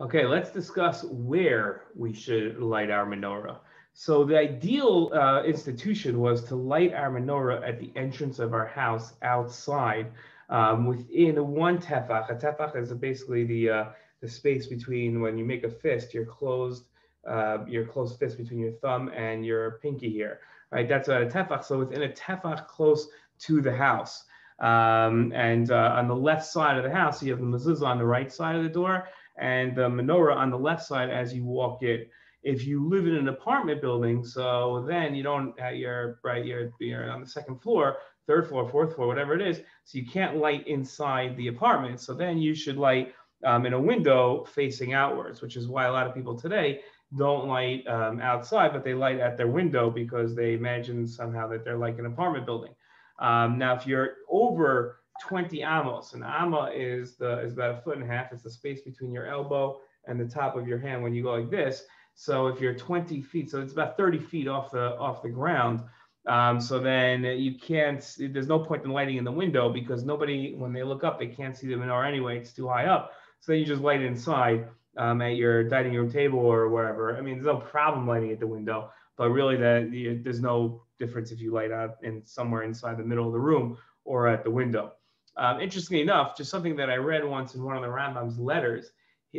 Okay, let's discuss where we should light our menorah. So the ideal uh, institution was to light our menorah at the entrance of our house outside um, within one tefach. A tefach is basically the uh, the space between when you make a fist, your closed uh, your closed fist between your thumb and your pinky here, right? That's a tefach. So within a tefach close to the house. Um, and uh, on the left side of the house, you have the mezuzah on the right side of the door and the menorah on the left side as you walk it. If you live in an apartment building, so then you don't, uh, you're right, you're, you're on the second floor, third floor, fourth floor, whatever it is. So you can't light inside the apartment. So then you should light um, in a window facing outwards, which is why a lot of people today don't light um, outside, but they light at their window because they imagine somehow that they're like an apartment building. Um, now, if you're over 20 amos, an amma is the is about a foot and a half. It's the space between your elbow and the top of your hand when you go like this. So if you're 20 feet, so it's about 30 feet off the off the ground. Um, so then you can't. There's no point in lighting in the window because nobody, when they look up, they can't see the menorah anyway. It's too high up. So then you just light inside um, at your dining room table or wherever. I mean, there's no problem lighting at the window, but really that there's no difference if you light out in somewhere inside the middle of the room or at the window. Um, interestingly enough, just something that I read once in one of the Rambam's letters,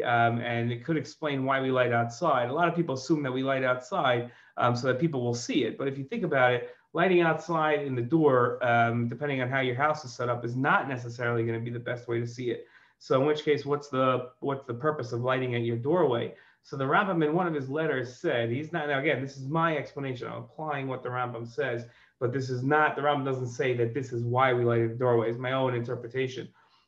um, and it could explain why we light outside. A lot of people assume that we light outside um, so that people will see it. But if you think about it, lighting outside in the door, um, depending on how your house is set up, is not necessarily going to be the best way to see it. So in which case, what's the what's the purpose of lighting at your doorway? So the Rambam in one of his letters said, he's not, now again, this is my explanation. I'm applying what the Rambam says, but this is not, the Rambam doesn't say that this is why we light the doorway. It's my own interpretation.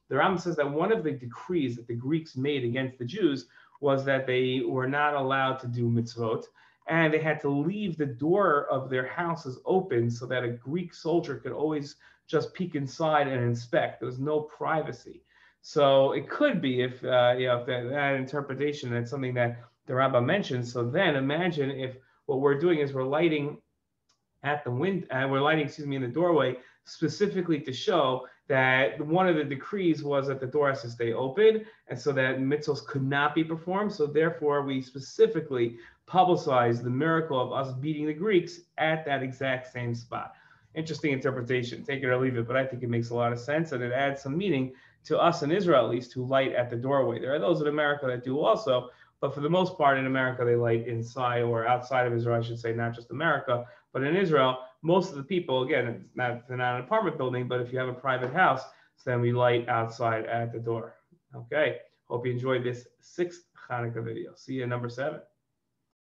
The Rambam says that one of the decrees that the Greeks made against the Jews was that they were not allowed to do mitzvot and they had to leave the door of their houses open so that a Greek soldier could always just peek inside and inspect. There was no privacy. So it could be if uh, you know if that, that interpretation that's something that the rabbi mentioned. So then imagine if what we're doing is we're lighting at the wind, uh, we're lighting, excuse me, in the doorway specifically to show that one of the decrees was that the door has to stay open and so that mitzvahs could not be performed. So therefore, we specifically publicize the miracle of us beating the Greeks at that exact same spot. Interesting interpretation, take it or leave it, but I think it makes a lot of sense and it adds some meaning to us in Israel, at least, who light at the doorway. There are those in America that do also, but for the most part in America, they light inside or outside of Israel, I should say, not just America, but in Israel, most of the people, again, it's not, not an apartment building, but if you have a private house, then we light outside at the door. Okay, hope you enjoyed this sixth Hanukkah video. See you in number seven.